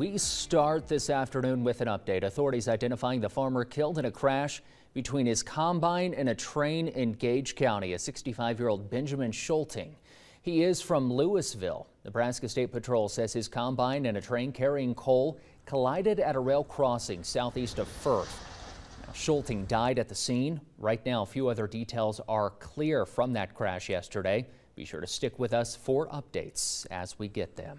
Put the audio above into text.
We start this afternoon with an update. Authorities identifying the farmer killed in a crash between his combine and a train in Gage County, a 65-year-old Benjamin Schulting. He is from Louisville. Nebraska State Patrol says his combine and a train carrying coal collided at a rail crossing southeast of Firth. Now, Schulting died at the scene. Right now, a few other details are clear from that crash yesterday. Be sure to stick with us for updates as we get them.